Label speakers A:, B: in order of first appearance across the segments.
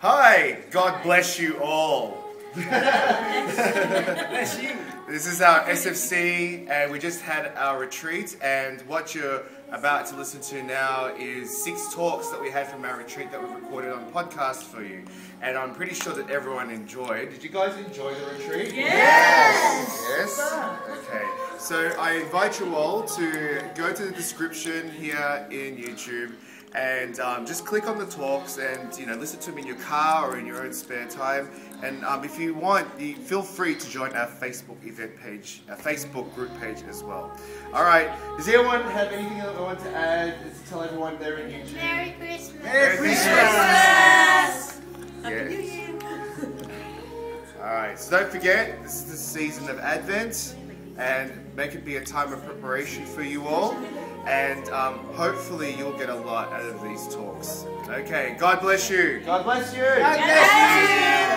A: Hi, God bless you all. This is our SFC, and we just had our retreat. And what you're about to listen to now is six talks that we had from our retreat that we've recorded on podcast for you. And I'm pretty sure that everyone enjoyed. Did you guys enjoy the retreat?
B: Yes.
A: Yes? Okay. So I invite you all to go to the description here in YouTube and um, just click on the talks and you know listen to them in your car or in your own spare time. And um, if you want, you feel free to join our Facebook event page, our Facebook group page as well. All right. Does anyone have anything that they want to add is to tell everyone there in YouTube?
B: Merry Christmas.
A: Merry Christmas.
B: Happy New
A: Yes.
B: Year.
A: All right, so don't forget, this is the season of Advent, and make it be a time of preparation for you all. And um, hopefully, you'll get a lot out of these talks. Okay, God bless you. God bless you.
B: God bless you.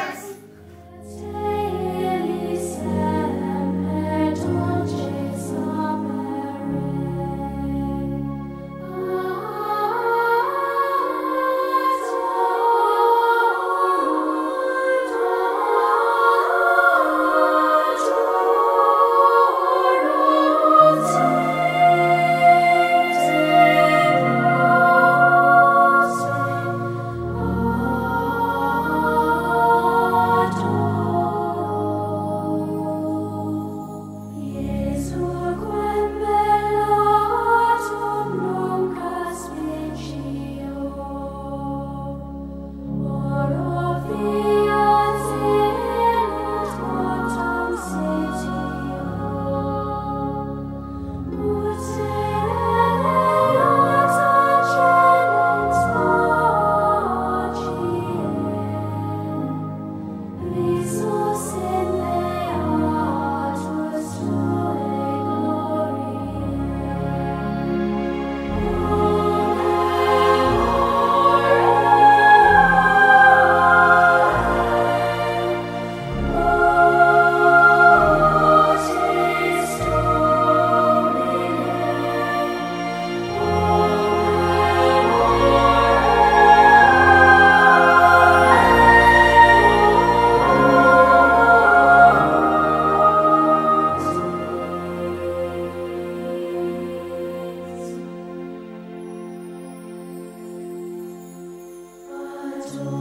B: Jesus.